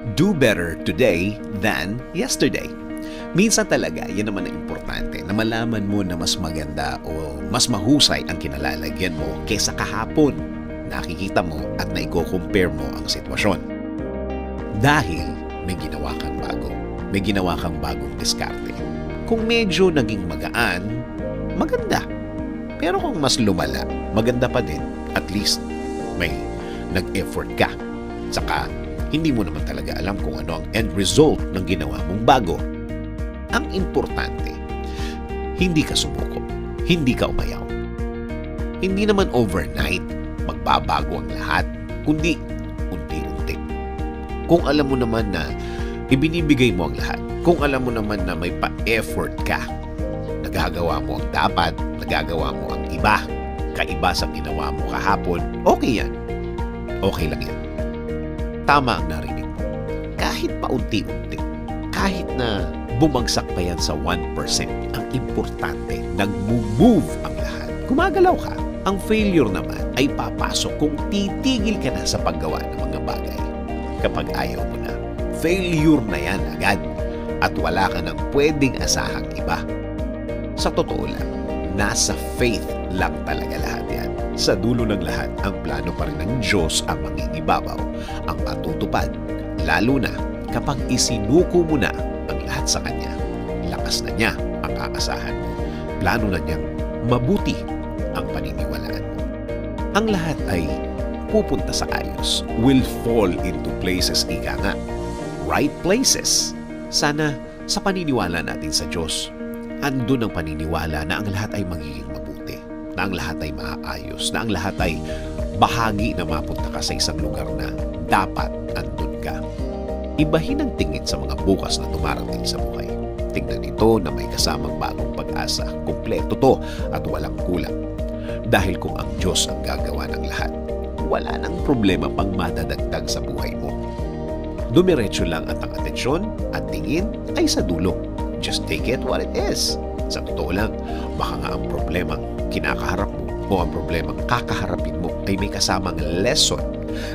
Do better today than yesterday. Minsan talaga, yan naman ang importante, na malaman mo na mas maganda o mas mahusay ang kinalalagyan mo kesa kahapon. Nakikita mo at naiko-compare mo ang sitwasyon. Dahil may ginawa kang bago. May ginawa kang bagong diskarte. Kung medyo naging magaan, maganda. Pero kung mas lumala, maganda pa din. At least may nag-effort ka. Saka, hindi mo naman talaga alam kung ano ang end result ng ginawa mong bago. Ang importante, hindi ka sumuko. Hindi ka umayaw. Hindi naman overnight magbabago ang lahat, kundi unti-unti. Kung alam mo naman na ibinibigay mo ang lahat, kung alam mo naman na may pa-effort ka, nagagawa mo ang dapat, nagagawa mo ang iba, kaiba sa ginawa mo kahapon, okay yan. Okay lang yan. Tama ang narinig mo. Kahit paunti-unti, kahit na bumagsak pa yan sa 1%, ang importante, nag-move ang lahat. Gumagalaw ka. Ang failure naman ay papasok kung titigil ka na sa paggawa ng mga bagay. Kapag ayaw mo na, failure na yan agad at wala ka nang pwedeng asahang iba. Sa totoo lang, nasa faith lang talaga lahat yan. Sa dulo ng lahat, ang plano pa rin ng Diyos ang mangingibabaw, ang matutupad, lalo na kapag isinuko mo na ang lahat sa Kanya. Lakas na niya ang aasahan. Plano na niyang mabuti ang paniniwalaan mo. Ang lahat ay pupunta sa ayos, will fall into places ika nga. Right places. Sana sa paniniwala natin sa Diyos, andun ang paniniwala na ang lahat ay magiging na ang lahat ay maayos, na ang lahat ay bahagi na mapunta ka sa isang lugar na dapat andun ka. Ibahin ang tingin sa mga bukas na dumarating sa buhay. Tingnan ito na may kasamang bagong pag-asa, kumpleto to at walang kulang. Dahil kung ang Diyos ang gagawa ng lahat, wala nang problema pang madadagdag sa buhay mo. Dumiretso lang at ang atensyon at tingin ay sa dulo. Just take it what it is. Sa totoo lang, baka nga ang problemang kinakaharap mo o ang problemang kakaharapin mo ay may kasamang lesson.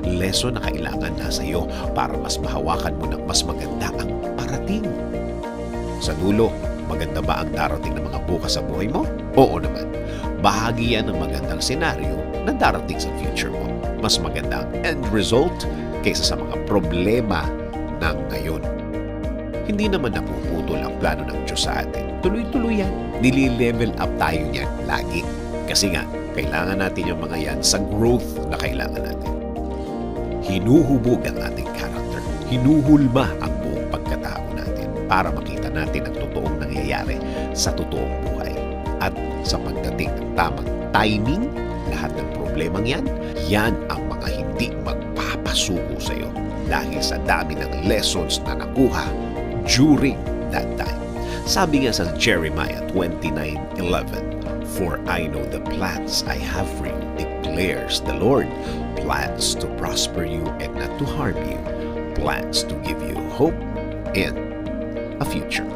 Lesson na kailangan nasa iyo para mas mahawakan mo ng mas maganda ang parating. Sa dulo, maganda ba ang darating ng mga bukas sa buhay mo? Oo naman. Bahagi yan ng magandang senaryo na darating sa future mo. Mas maganda ang end result kaysa sa mga problema ng ngayon. Hindi naman napuputol ang plano ng Diyos sa atin. Tuloy-tuloy yan. Nili-level up tayo niyan lagi. Kasi nga, kailangan natin yung mga yan sa growth na kailangan natin. Hinuhubog ang ating character. Hinuhulma ang buong pagkatao natin para makita natin ang totoong nangyayari sa totoong buhay. At sa pagdating ng tamang timing, lahat ng problemang yan, yan ang mga hindi magpapasuko sa iyo dahil sa dami ng lessons na nakuha during that time. Sabi nga sa Jeremiah 29.11, For I know the plans I have for you, declares the Lord, plans to prosper you and not to harm you, plans to give you hope and a future.